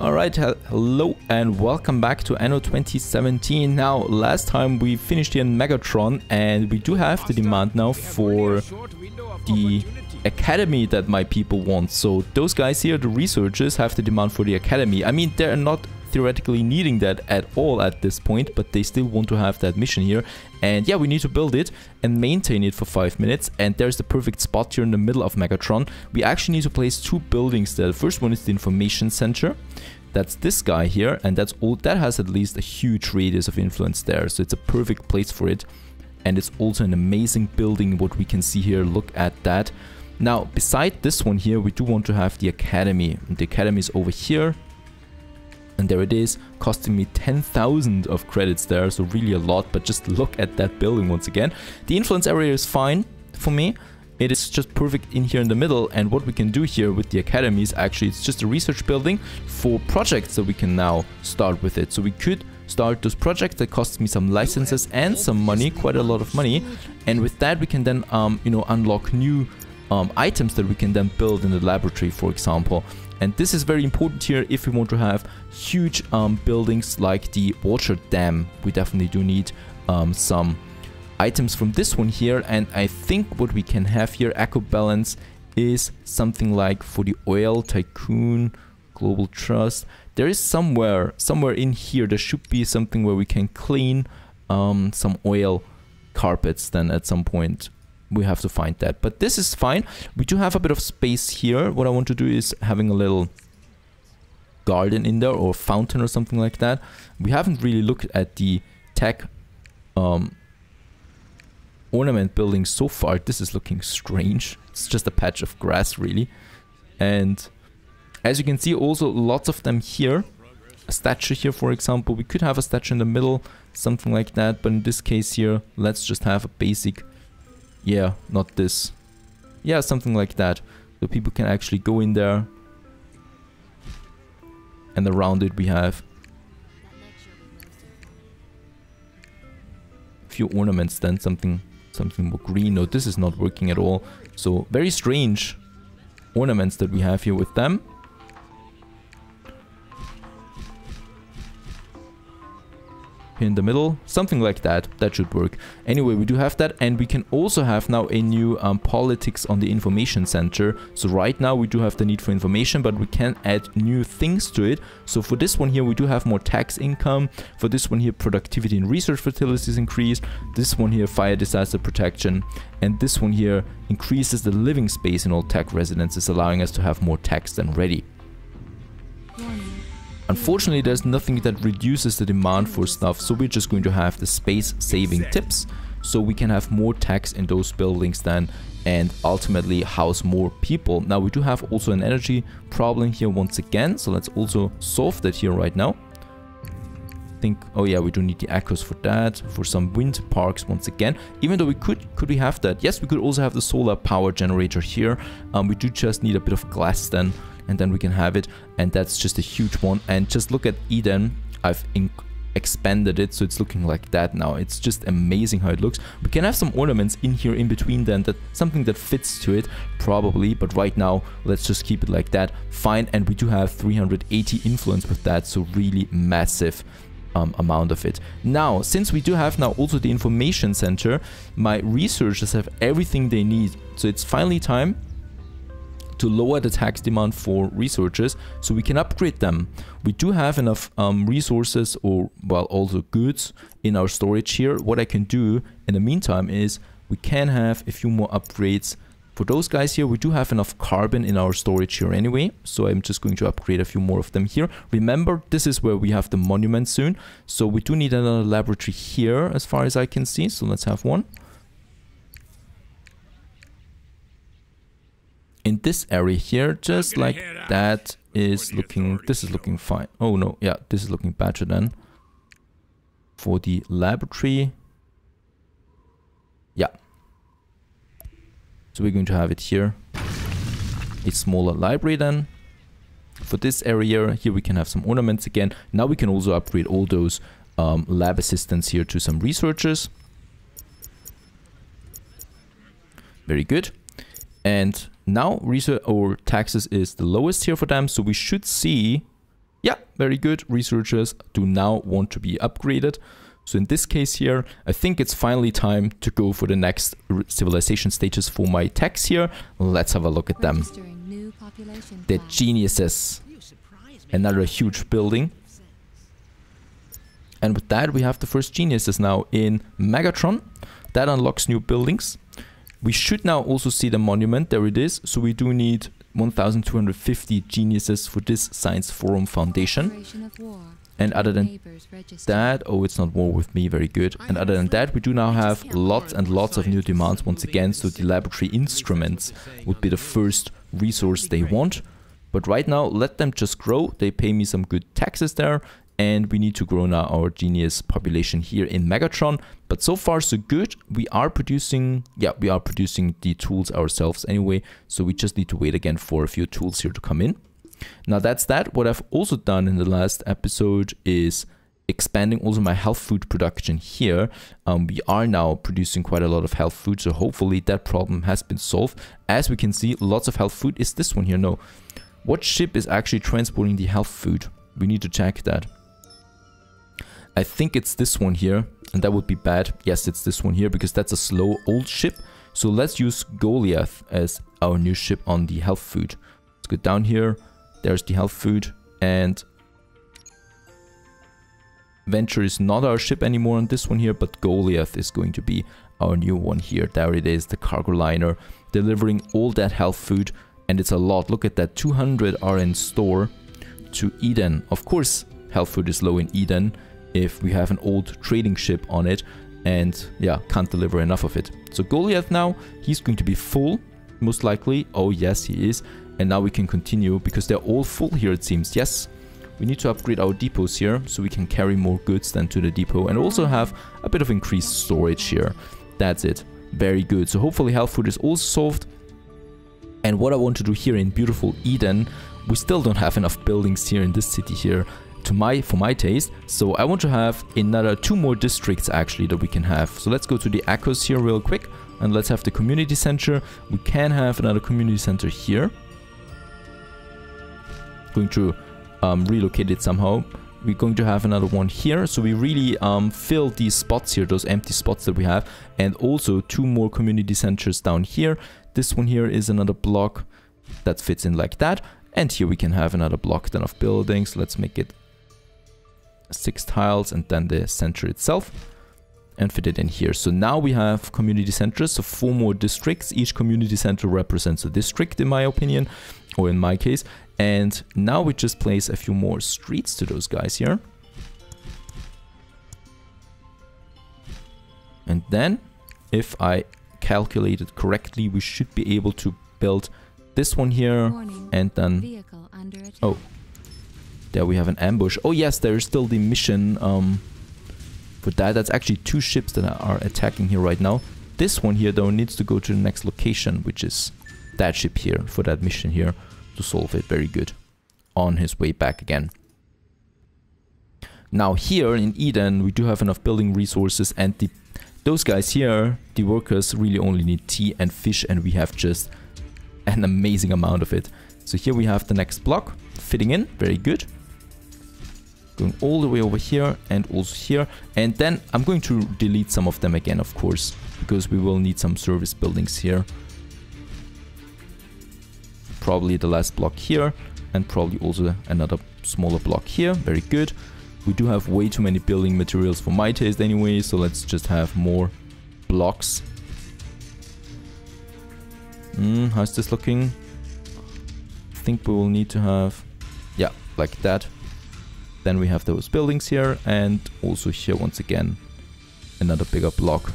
Alright, hello and welcome back to Anno 2070. Now, last time we finished here in Megatron and we do have the demand now for the academy that my people want. So those guys here, the researchers, have the demand for the academy. I mean, they're not theoretically needing that at all at this point, but they still want to have that mission here. And yeah, we need to build it and maintain it for 5 minutes. And there's the perfect spot here in the middle of Megatron. We actually need to place two buildings there. The first one is the information center. That's this guy here, and that's all. That has at least a huge radius of influence there, so it's a perfect place for it. And it's also an amazing building, what we can see here. Look at that. Now, beside this one here, we do want to have the academy. The academy is over here and there it is, costing me 10,000 of credits there, so really a lot, but just look at that building once again. The influence area is fine for me, it is just perfect in here in the middle and what we can do here with the academy is actually it's just a research building for projects that we can now start with it. So we could start those projects that cost me some licenses and some money, quite a lot of money. And with that we can then um, you know unlock new um, items that we can then build in the laboratory for example. And this is very important here if we want to have huge um, buildings like the water dam. We definitely do need um, some items from this one here. And I think what we can have here, Eco Balance, is something like for the Oil Tycoon, Global Trust. There is somewhere, somewhere in here, there should be something where we can clean um, some oil carpets then at some point we have to find that. But this is fine. We do have a bit of space here. What I want to do is having a little garden in there or fountain or something like that. We haven't really looked at the tech um, ornament building so far. This is looking strange. It's just a patch of grass really. And as you can see also lots of them here. A statue here for example. We could have a statue in the middle, something like that. But in this case here, let's just have a basic yeah, not this. Yeah, something like that. So people can actually go in there. And around it we have a few ornaments then, something something more green. No, this is not working at all. So very strange ornaments that we have here with them. In the middle, something like that. That should work. Anyway, we do have that and we can also have now a new um, politics on the information center. So right now we do have the need for information, but we can add new things to it. So for this one here, we do have more tax income. For this one here, productivity and research fertility increased. This one here, fire disaster protection. And this one here increases the living space in all tech residences, allowing us to have more tax than ready. Unfortunately, there's nothing that reduces the demand for stuff, so we're just going to have the space saving tips, so we can have more tax in those buildings then and ultimately house more people. Now we do have also an energy problem here once again, so let's also solve that here right now. Think, oh yeah, we do need the echoes for that, for some wind parks once again. Even though we could, could we have that? Yes, we could also have the solar power generator here. Um, we do just need a bit of glass then and then we can have it. And that's just a huge one. And just look at Eden. I've expanded it so it's looking like that now. It's just amazing how it looks. We can have some ornaments in here in between then that something that fits to it probably. But right now let's just keep it like that. Fine. And we do have 380 influence with that so really massive um, amount of it. Now, since we do have now also the information center, my researchers have everything they need. So it's finally time to lower the tax demand for researchers so we can upgrade them. We do have enough um, resources or well also goods in our storage here. What I can do in the meantime is we can have a few more upgrades. For those guys here, we do have enough carbon in our storage here anyway, so I'm just going to upgrade a few more of them here. Remember, this is where we have the monument soon, so we do need another laboratory here as far as I can see, so let's have one. In this area here, just like that is looking, this is looking fine. Oh no, yeah, this is looking better then. For the laboratory, yeah. So we're going to have it here. A smaller library then. For this area, here we can have some ornaments again. Now we can also upgrade all those um, lab assistants here to some researchers. Very good. And now research or taxes is the lowest here for them. So we should see, yeah, very good. Researchers do now want to be upgraded. So in this case here, I think it's finally time to go for the next civilization stages for my tax here. Let's have a look at them. The geniuses. Another huge building. And with that, we have the first geniuses now in Megatron. That unlocks new buildings. We should now also see the monument. There it is. So we do need 1250 geniuses for this Science Forum Foundation. And other than that, oh, it's not war with me, very good. And other than that, we do now have lots and lots of new demands once again. So the laboratory instruments would be the first resource they want. But right now, let them just grow. They pay me some good taxes there and we need to grow now our genius population here in Megatron. But so far so good. We are producing, yeah, we are producing the tools ourselves anyway. So we just need to wait again for a few tools here to come in. Now that's that. What I've also done in the last episode is expanding also my health food production here. Um, we are now producing quite a lot of health food. So hopefully that problem has been solved. As we can see, lots of health food. Is this one here? No. What ship is actually transporting the health food? We need to check that. I think it's this one here, and that would be bad. Yes, it's this one here, because that's a slow old ship. So let's use Goliath as our new ship on the health food. Let's go down here. There's the health food, and Venture is not our ship anymore on this one here, but Goliath is going to be our new one here. There it is, the cargo liner, delivering all that health food, and it's a lot. Look at that, 200 are in store to Eden. Of course, health food is low in Eden, if we have an old trading ship on it and yeah, can't deliver enough of it. So Goliath now, he's going to be full, most likely. Oh yes, he is. And now we can continue because they're all full here it seems. Yes, we need to upgrade our depots here so we can carry more goods than to the depot and also have a bit of increased storage here. That's it. Very good. So hopefully health food is also solved. And what I want to do here in beautiful Eden, we still don't have enough buildings here in this city here to my for my taste. So I want to have another two more districts actually that we can have. So let's go to the Echoes here real quick and let's have the community center. We can have another community center here. Going to um, relocate it somehow. We're going to have another one here. So we really um, fill these spots here, those empty spots that we have. And also two more community centers down here. This one here is another block that fits in like that. And here we can have another block then of buildings. Let's make it six tiles and then the center itself and fit it in here. So now we have community centers, so four more districts. Each community center represents a district in my opinion, or in my case. And now we just place a few more streets to those guys here. And then, if I calculated correctly, we should be able to build this one here Warning. and then... Oh, there we have an ambush. Oh yes, there is still the mission um, for that. That's actually two ships that are attacking here right now. This one here though needs to go to the next location, which is that ship here for that mission here to solve it. Very good. On his way back again. Now here in Eden, we do have enough building resources and the those guys here, the workers really only need tea and fish and we have just an amazing amount of it. So here we have the next block fitting in, very good going all the way over here and also here. And then I'm going to delete some of them again of course because we will need some service buildings here. Probably the last block here and probably also another smaller block here. Very good. We do have way too many building materials for my taste anyway so let's just have more blocks. Mm, how's this looking? I think we will need to have yeah like that then we have those buildings here and also here once again another bigger block.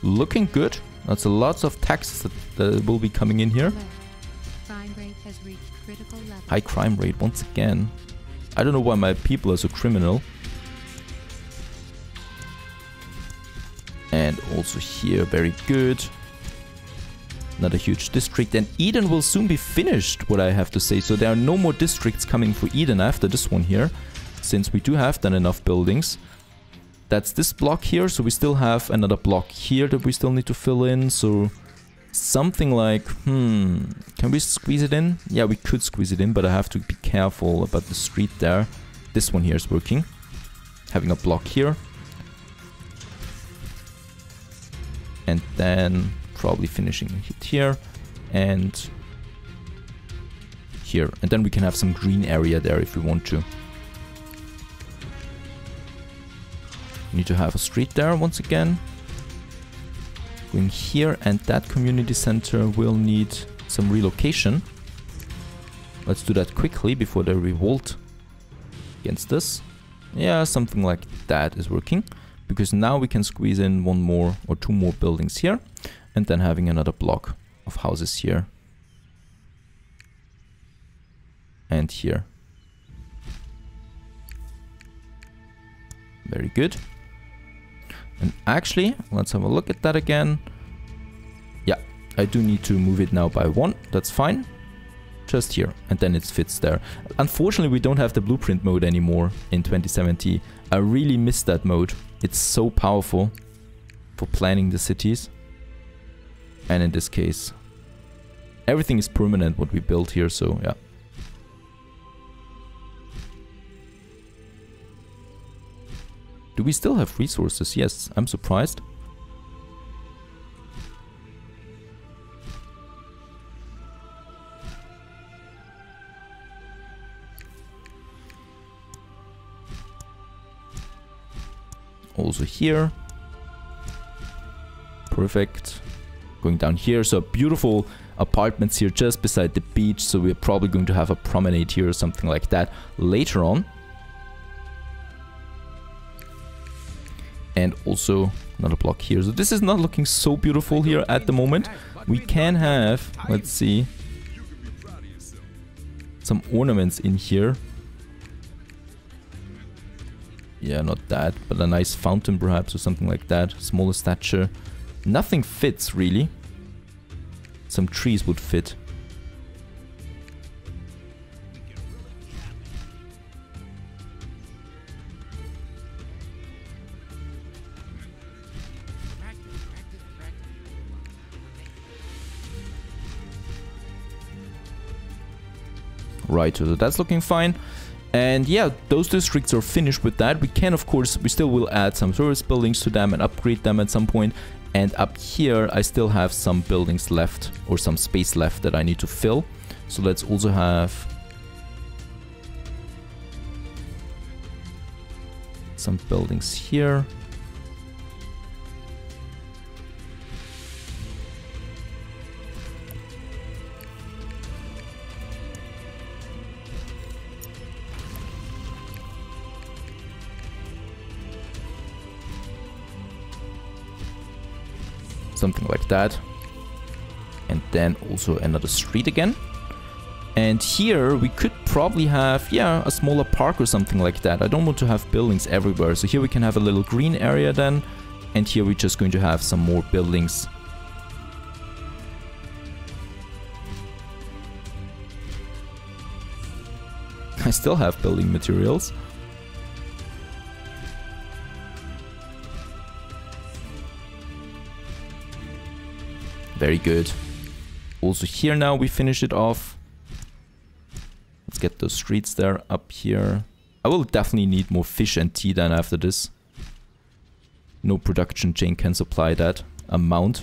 Looking good. That's a lots of taxes that, that will be coming in here. High crime rate once again. I don't know why my people are so criminal. And also here, very good. Not a huge district. And Eden will soon be finished, what I have to say. So there are no more districts coming for Eden after this one here. Since we do have done enough buildings. That's this block here. So we still have another block here that we still need to fill in. So something like, hmm, can we squeeze it in? Yeah, we could squeeze it in, but I have to be careful about the street there. This one here is working. Having a block here. And then probably finishing it here and here. And then we can have some green area there if we want to. Need to have a street there once again. Going here and that community center will need some relocation. Let's do that quickly before they revolt against this. Yeah, something like that is working. Because now we can squeeze in one more or two more buildings here. And then having another block of houses here. And here. Very good. And actually, let's have a look at that again. Yeah, I do need to move it now by one. That's fine. Just here. And then it fits there. Unfortunately, we don't have the blueprint mode anymore in 2070. I really miss that mode. It's so powerful for planning the cities. And in this case, everything is permanent what we built here, so yeah. Do we still have resources? Yes, I'm surprised. Also here. Perfect. Going down here. So beautiful apartments here just beside the beach. So we're probably going to have a promenade here or something like that later on. and also another block here. So this is not looking so beautiful here at the moment. We can have, let's see, some ornaments in here. Yeah, not that, but a nice fountain perhaps or something like that. Smaller stature. Nothing fits really. Some trees would fit. Right, so that's looking fine. And yeah, those districts are finished with that. We can, of course, we still will add some service buildings to them and upgrade them at some point. And up here, I still have some buildings left or some space left that I need to fill. So let's also have some buildings here. Something like that. And then also another street again. And here we could probably have, yeah, a smaller park or something like that. I don't want to have buildings everywhere. So here we can have a little green area then. And here we're just going to have some more buildings. I still have building materials. Very good. Also here now we finish it off. Let's get those streets there up here. I will definitely need more fish and tea then after this. No production chain can supply that amount.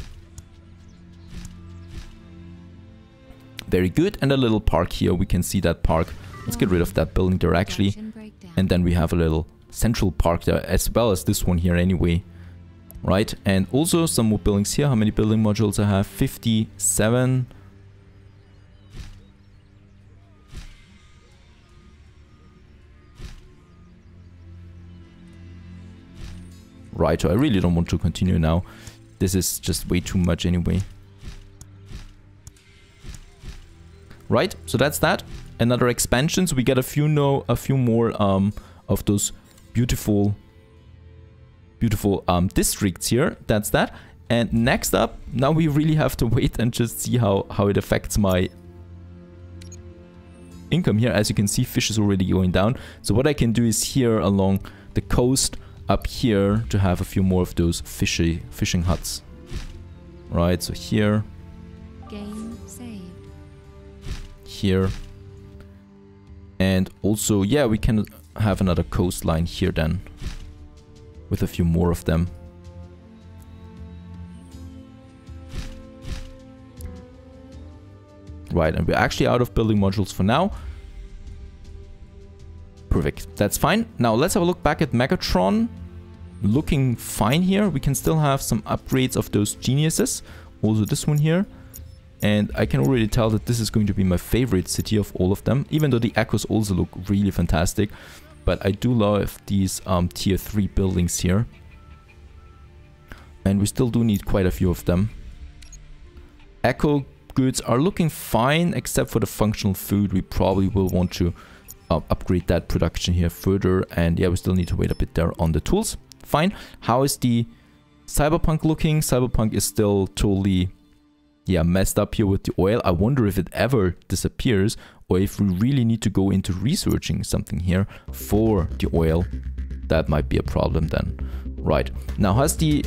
Very good. And a little park here. We can see that park. Let's get rid of that building there actually. And then we have a little central park there as well as this one here anyway right? And also some more buildings here. How many building modules I have? 57. Right, so I really don't want to continue now. This is just way too much anyway. Right, so that's that. Another expansion. So we get a few no, a few more um, of those beautiful beautiful um, districts here. That's that. And next up, now we really have to wait and just see how, how it affects my income here. As you can see, fish is already going down. So what I can do is here along the coast up here to have a few more of those fishy fishing huts. Right, so here. Game saved. Here. And also, yeah, we can have another coastline here then. With a few more of them. Right, and we're actually out of building modules for now. Perfect, that's fine. Now let's have a look back at Megatron. Looking fine here. We can still have some upgrades of those geniuses. Also this one here. And I can already tell that this is going to be my favorite city of all of them. Even though the echoes also look really fantastic. But I do love these um, tier 3 buildings here. And we still do need quite a few of them. Eco goods are looking fine, except for the functional food. We probably will want to uh, upgrade that production here further. And yeah, we still need to wait a bit there on the tools. Fine. How is the Cyberpunk looking? Cyberpunk is still totally yeah, messed up here with the oil. I wonder if it ever disappears or if we really need to go into researching something here for the oil. That might be a problem then. Right. Now, how's the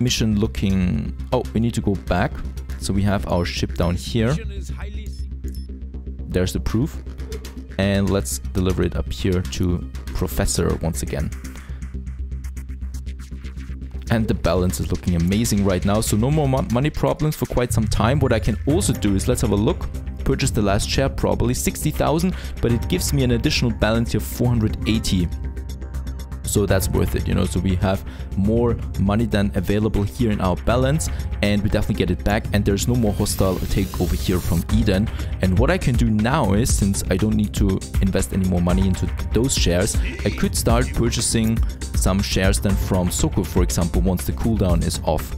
mission looking? Oh, we need to go back. So we have our ship down here. There's the proof. And let's deliver it up here to Professor once again. And the balance is looking amazing right now. So no more money problems for quite some time. What I can also do is let's have a look. Purchase the last share, probably 60,000, but it gives me an additional balance of 480 so that's worth it you know so we have more money than available here in our balance and we definitely get it back and there's no more hostile takeover here from Eden and what I can do now is since I don't need to invest any more money into those shares I could start purchasing some shares then from Soko for example once the cooldown is off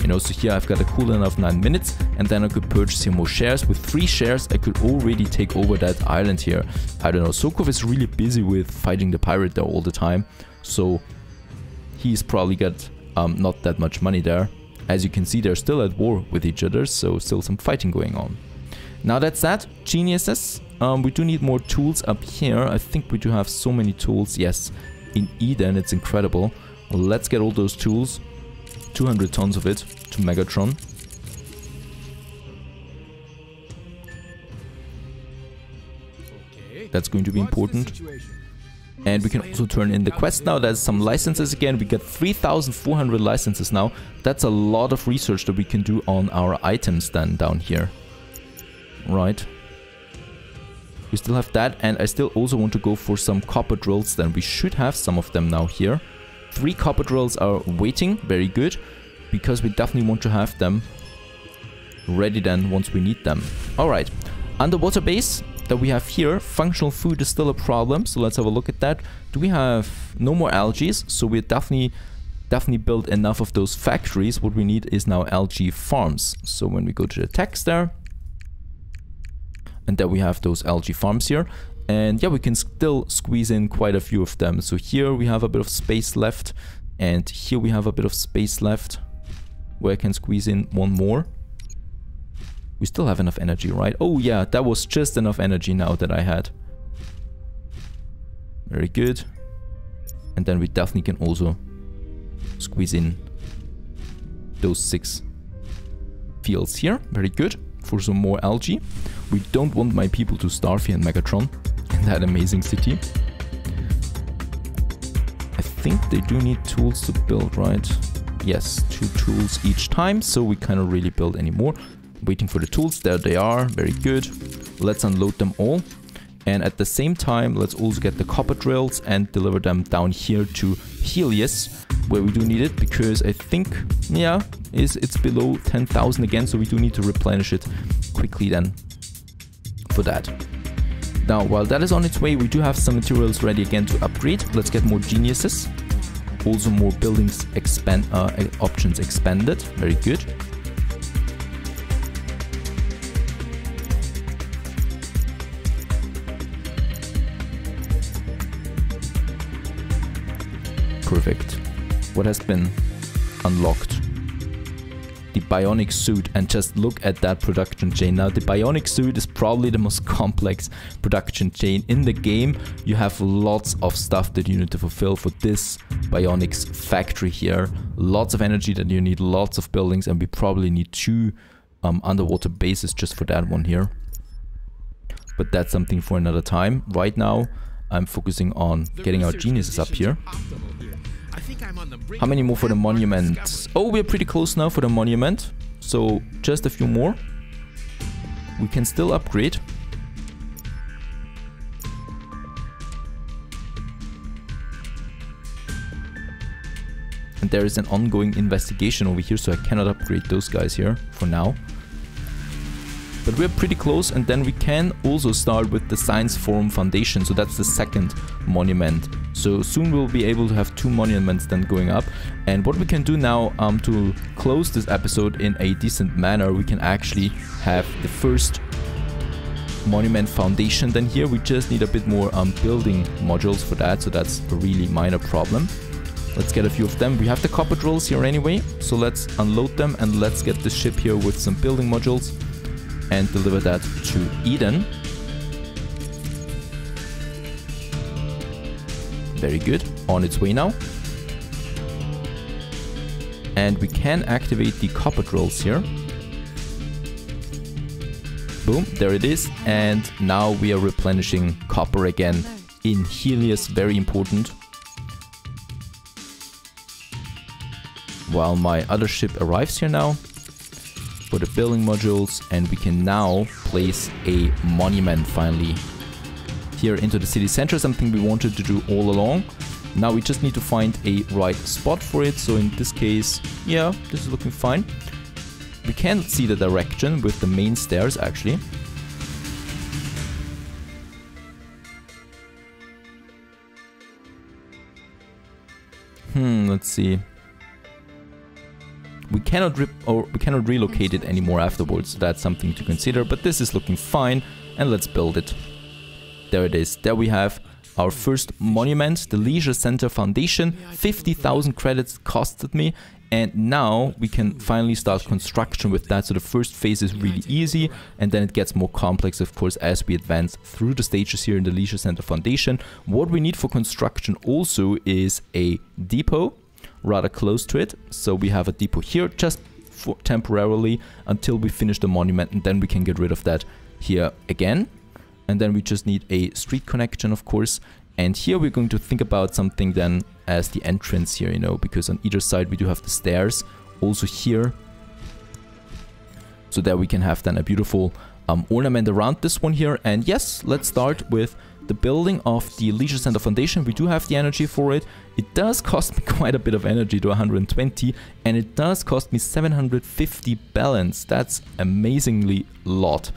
you know, so here I've got a cooldown of 9 minutes and then I could purchase here more shares. With 3 shares I could already take over that island here. I don't know, Sokov is really busy with fighting the pirate there all the time. So he's probably got um, not that much money there. As you can see, they're still at war with each other, so still some fighting going on. Now that's that, geniuses. Um, we do need more tools up here. I think we do have so many tools. Yes, in Eden, it's incredible. Let's get all those tools. 200 tons of it to Megatron. That's going to be important. And we can also turn in the quest now. There's some licenses again. We get 3,400 licenses now. That's a lot of research that we can do on our items then down here. Right. We still have that and I still also want to go for some copper drills then. We should have some of them now here. Three copper drills are waiting. Very good. Because we definitely want to have them ready then once we need them. Alright. Underwater base that we have here, functional food is still a problem, so let's have a look at that. Do we have no more algae? So we definitely definitely built enough of those factories. What we need is now algae farms. So when we go to the text there, and then we have those algae farms here. And yeah, we can still squeeze in quite a few of them. So here we have a bit of space left, and here we have a bit of space left, where I can squeeze in one more. We still have enough energy, right? Oh yeah, that was just enough energy now that I had. Very good. And then we definitely can also squeeze in those six fields here. Very good. For some more algae. We don't want my people to starve here in Megatron. In that amazing city. I think they do need tools to build, right? Yes, two tools each time, so we cannot really build anymore. waiting for the tools. There they are. Very good. Let's unload them all. And at the same time, let's also get the copper drills and deliver them down here to Helios, where we do need it, because I think, yeah, is it's below 10,000 again, so we do need to replenish it quickly then for that. Now, while that is on its way, we do have some materials ready again to upgrade. Let's get more geniuses. Also more buildings expand uh, options expanded. Very good. Perfect. What has been unlocked? The bionic suit and just look at that production chain. Now the bionic suit is probably the most complex production chain in the game. You have lots of stuff that you need to fulfill for this bionics factory here. Lots of energy that you need, lots of buildings and we probably need two um, underwater bases just for that one here. but that's something for another time. Right now, I'm focusing on getting our geniuses up here. How many more for the monument? Oh, we're pretty close now for the monument. So just a few more. We can still upgrade. And there is an ongoing investigation over here, so I cannot upgrade those guys here for now. But we're pretty close and then we can also start with the Science Forum Foundation. So that's the second monument. So soon we'll be able to have two monuments then going up. And what we can do now um, to close this episode in a decent manner, we can actually have the first monument foundation. Then here we just need a bit more um, building modules for that. So that's a really minor problem. Let's get a few of them. We have the copper drills here anyway, so let's unload them and let's get the ship here with some building modules and deliver that to Eden. Very good, on its way now. And we can activate the copper drills here. Boom, there it is. And now we are replenishing copper again in Helios, very important. While my other ship arrives here now, for the building modules and we can now place a monument finally here into the city center, something we wanted to do all along. Now we just need to find a right spot for it. So in this case, yeah, this is looking fine. We can see the direction with the main stairs actually. Hmm, let's see we cannot rip or we cannot relocate it anymore afterwards. So that's something to consider, but this is looking fine and let's build it. There it is. There we have our first monument, the Leisure Center Foundation. 50,000 credits costed me and now we can finally start construction with that. So the first phase is really easy and then it gets more complex of course as we advance through the stages here in the Leisure Center Foundation. What we need for construction also is a depot rather close to it. So we have a depot here just temporarily until we finish the monument and then we can get rid of that here again. And then we just need a street connection, of course. And here we're going to think about something then as the entrance here, you know, because on either side we do have the stairs. Also here. So that we can have then a beautiful um, ornament around this one here. And yes, let's start with the building of the Leisure Center Foundation. We do have the energy for it. It does cost me quite a bit of energy to 120 and it does cost me 750 balance. That's amazingly lot.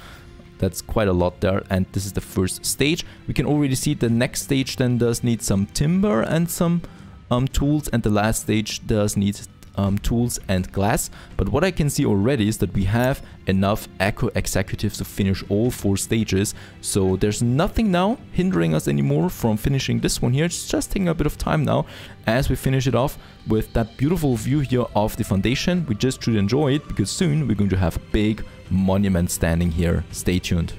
That's quite a lot there and this is the first stage. We can already see the next stage then does need some timber and some um, tools and the last stage does need um, tools and glass. But what I can see already is that we have enough Eco Executives to finish all four stages. So there's nothing now hindering us anymore from finishing this one here. It's just taking a bit of time now as we finish it off with that beautiful view here of the foundation. We just should enjoy it because soon we're going to have a big monument standing here. Stay tuned.